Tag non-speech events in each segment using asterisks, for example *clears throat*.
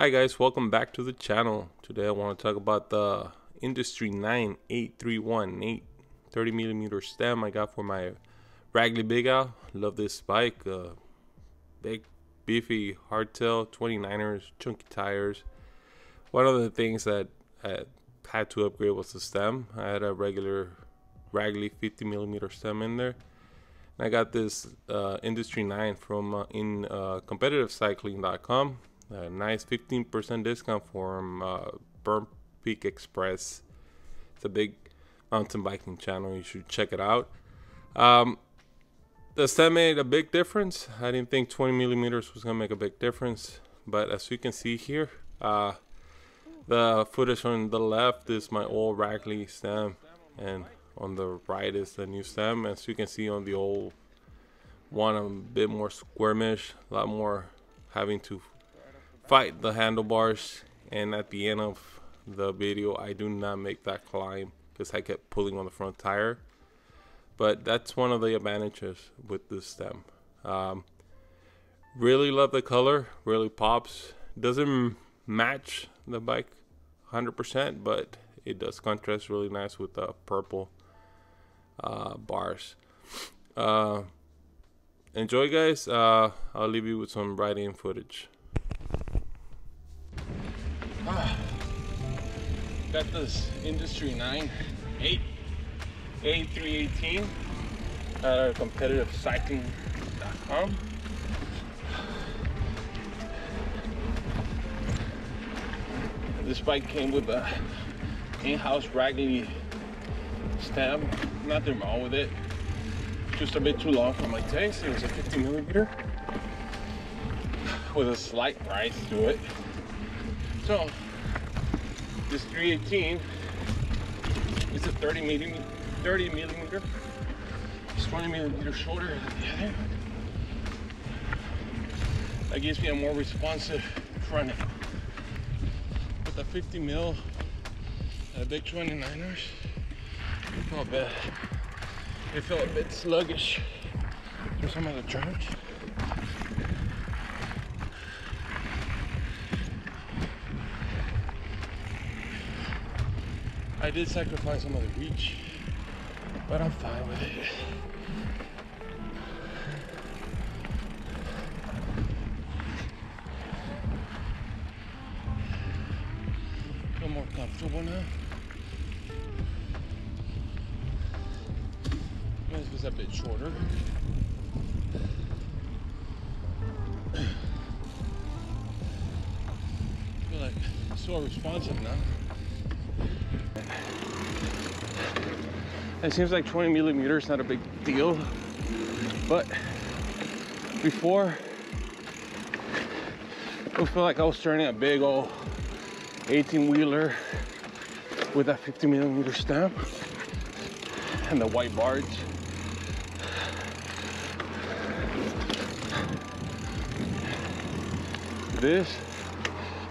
Hi guys, welcome back to the channel. Today I want to talk about the Industry 9 831 30 millimeter stem I got for my Ragley Big Al. Love this bike. Uh, big, beefy hardtail, 29ers, chunky tires. One of the things that I had to upgrade was the stem. I had a regular Ragley 50 millimeter stem in there. And I got this uh, Industry 9 from uh, in uh, competitivecycling.com a nice 15% discount from uh, Berm Peak Express. It's a big mountain biking channel. You should check it out. Um, the stem made a big difference. I didn't think 20 millimeters was gonna make a big difference, but as you can see here, uh, the footage on the left is my old Ragley stem, and on the right is the new stem. As you can see on the old one, I'm a bit more squirmish, a lot more having to fight the handlebars and at the end of the video I do not make that climb because I kept pulling on the front tire. But that's one of the advantages with this stem. Um, really love the color really pops. Doesn't match the bike 100% but it does contrast really nice with the purple uh, bars. Uh, enjoy guys. Uh, I'll leave you with some riding footage got this Industry 9 8 A318 at competitivecycling.com. This bike came with a in-house Ragley stem. Nothing wrong with it. Just a bit too long for my taste. It was a 50 millimeter with a slight rise to it. So this 318 is a 30 millimeter, 30 millimeter. It's 20 millimeter shorter than the other. That gives me a more responsive front end. With the 50 mil, a big 29ers, not bad. It felt a bit sluggish for some of the turns. I did sacrifice some of the reach, but I'm fine with it. Feel more comfortable now. This was a bit shorter. *clears throat* feel like so responsive now. It seems like 20 millimeters not a big deal, but before I feel like I was turning a big old 18 wheeler with that 50 millimeter stem and the white bars. This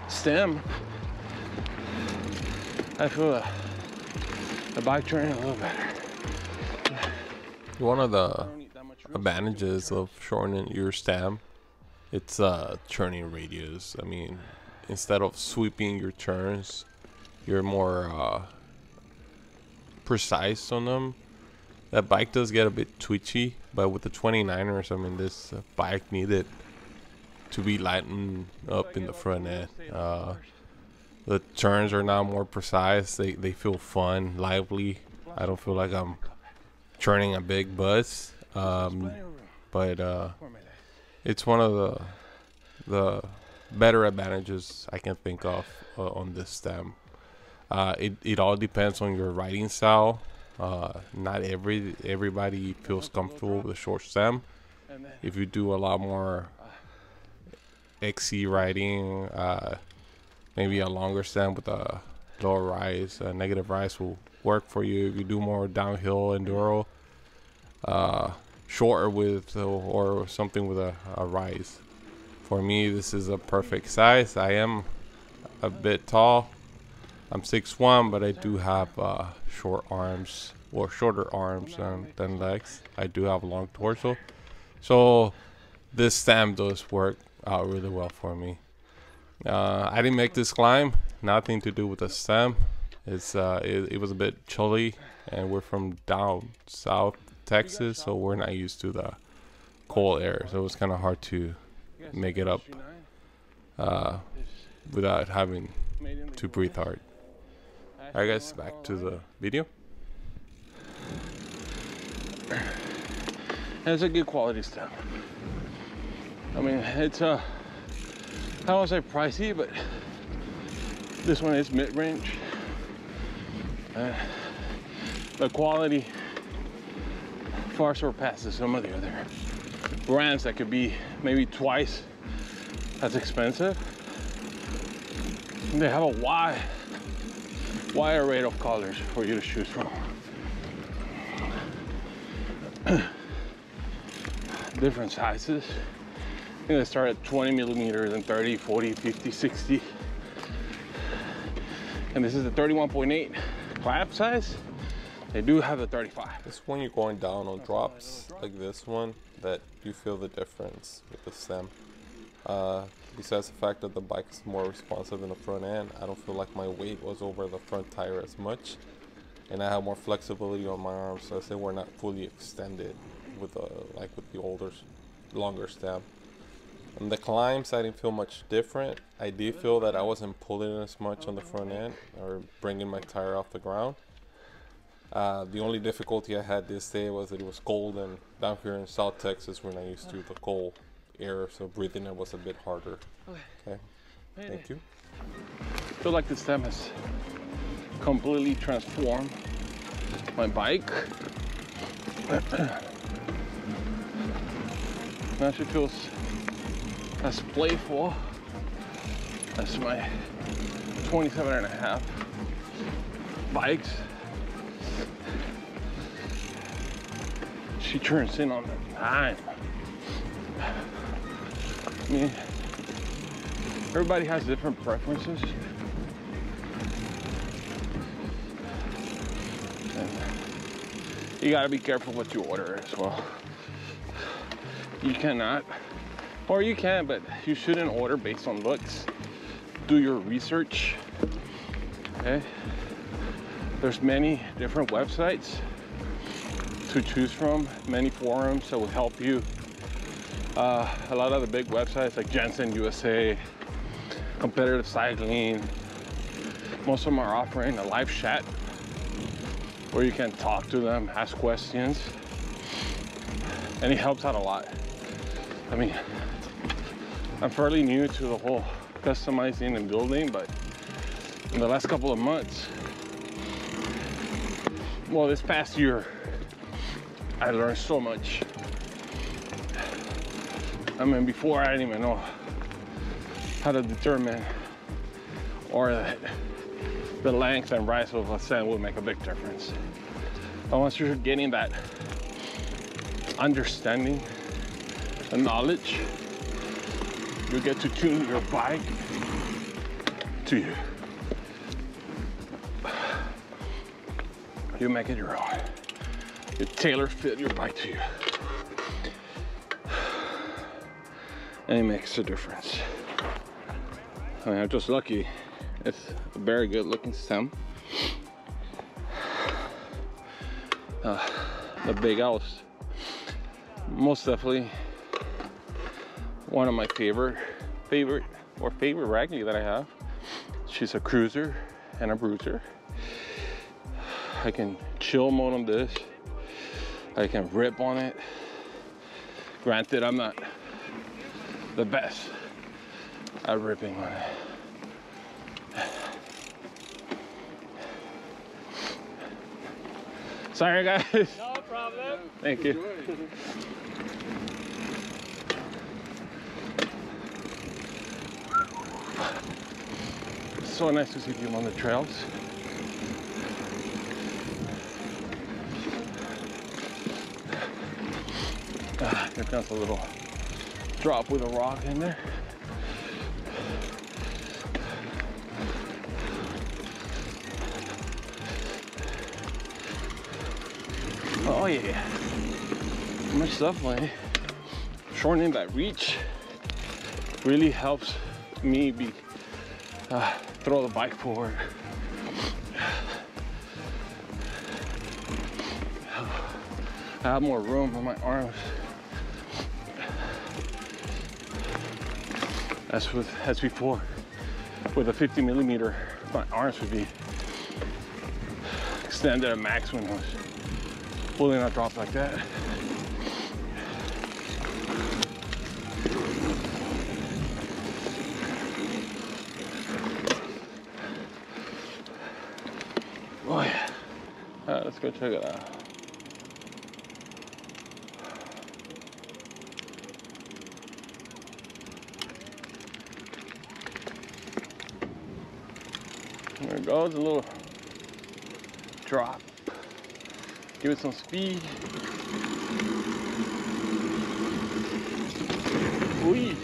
stem, I feel the, the bike turning a little better. One of the advantages of shortening your stem, it's uh turning radius. I mean, instead of sweeping your turns, you're more uh, precise on them. That bike does get a bit twitchy, but with the 29ers, I mean, this uh, bike needed to be lightened up in the front end. Uh, the turns are now more precise. They they feel fun, lively. I don't feel like I'm turning a big bus. Um, but uh, it's one of the the better advantages I can think of uh, on this stem. Uh, it it all depends on your riding style. Uh, not every everybody feels comfortable with a short stem. If you do a lot more XC riding, uh, maybe a longer stem with a lower rise, a negative rise will work for you if you do more downhill enduro uh, shorter with or something with a, a rise. For me this is a perfect size. I am a bit tall. I'm 6'1 but I do have uh, short arms or shorter arms than, than legs. I do have a long torso. So this stem does work out really well for me. Uh, I didn't make this climb. Nothing to do with the stem. It's uh, it, it was a bit chilly, and we're from down south Texas, so we're not used to the cold air. So it was kind of hard to make it up uh, without having to breathe hard. Alright, guys, back to the video. It's a good quality stuff. I mean, it's uh, I don't want to say pricey, but this one is mid-range. Uh, the quality far surpasses some of the other brands that could be maybe twice as expensive. They have a wide, wide array of colors for you to choose from. *clears throat* Different sizes. They start at 20 millimeters and 30, 40, 50, 60. And this is the 31.8 clamp size. They do have the 35. It's when you're going down on drops like this one that you feel the difference with the stem. Uh, besides the fact that the bike is more responsive in the front end, I don't feel like my weight was over the front tire as much. And I have more flexibility on my arms, so I say we're not fully extended with the like with the older, longer stem. And the climbs, I didn't feel much different. I did feel that I wasn't pulling as much on the front end or bringing my tire off the ground. Uh, the only difficulty I had this day was that it was cold, and down here in South Texas, we're not used to the cold air, so breathing it was a bit harder. Okay. Thank you. I feel like the stem has completely transformed my bike. *clears throat* now she feels as playful as my 27 and a half bikes. She turns in on the nine. I mean, everybody has different preferences. And you gotta be careful what you order as well. You cannot, or you can, but you shouldn't order based on looks. Do your research. Okay. There's many different websites to choose from, many forums that will help you. Uh, a lot of the big websites like Jensen USA, Competitive Cycling, most of them are offering a live chat where you can talk to them, ask questions, and it helps out a lot. I mean, I'm fairly new to the whole customizing and building, but in the last couple of months, well, this past year, I learned so much. I mean, before I didn't even know how to determine or the length and rise of a sand will make a big difference. Once you're getting that understanding and knowledge, you get to tune your bike to you. You make it your own. Tailor fit your bike to you. And it makes a difference. I mean, I'm just lucky. It's a very good looking stem. Uh, the Big House, most definitely one of my favorite, favorite or favorite Ragley that I have. She's a cruiser and a bruiser. I can chill mode on this. I can rip on it. Granted, I'm not the best at ripping on it. Sorry, guys. No problem. Thank you. So nice to see people on the trails. Ah, here comes a little drop with a rock in there. Oh yeah. Much definitely. Shortening that reach really helps me be uh, throw the bike forward. I have more room on my arms. As with as before, with a 50 millimeter, my arms would be extended at max when I was pulling a drop like that. Oh yeah. All right, let's go check it out. It goes, a little drop. Give it some speed. Whee.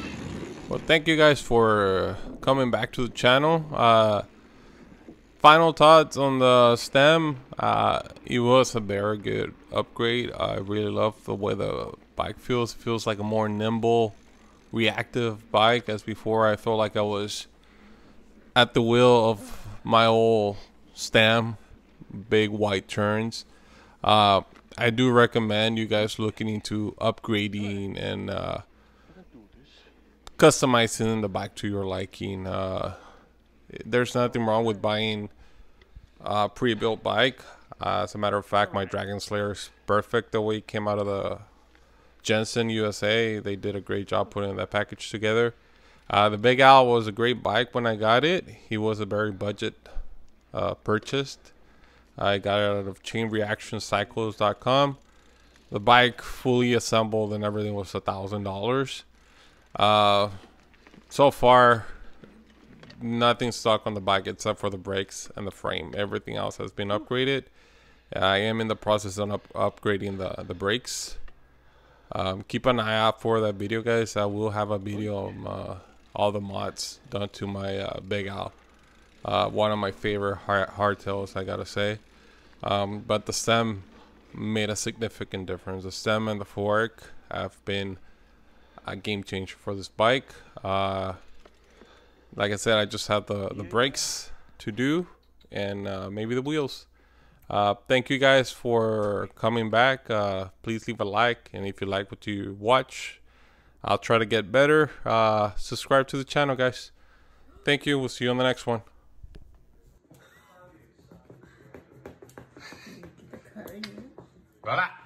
Well, thank you guys for coming back to the channel. Uh, final thoughts on the stem. Uh, it was a very good upgrade. I really love the way the bike feels. It feels like a more nimble, reactive bike. As before, I felt like I was at the wheel of my old stem, big white turns. Uh, I do recommend you guys looking into upgrading and uh, customizing the bike to your liking. Uh, there's nothing wrong with buying a pre-built bike. Uh, as a matter of fact, my Dragon Slayer is perfect the way it came out of the Jensen USA. They did a great job putting that package together. Uh, the Big Al was a great bike when I got it. He was a very budget uh, purchased. I got it out of chainreactioncycles.com. The bike fully assembled and everything was a thousand dollars. Uh, so far, nothing stuck on the bike except for the brakes and the frame. Everything else has been upgraded. I am in the process of up upgrading the the brakes. Um, keep an eye out for that video, guys. I will have a video on uh, all the mods done to my uh, Big Al. Uh, one of my favorite hard hardtails, I gotta say. Um, but the stem made a significant difference. The stem and the fork have been a game changer for this bike. Uh, like I said, I just have the, the brakes to do and uh, maybe the wheels. Uh, thank you guys for coming back. Uh, please leave a like, and if you like what you watch, I'll try to get better. Uh, subscribe to the channel, guys. Thank you. We'll see you on the next one. Voilà.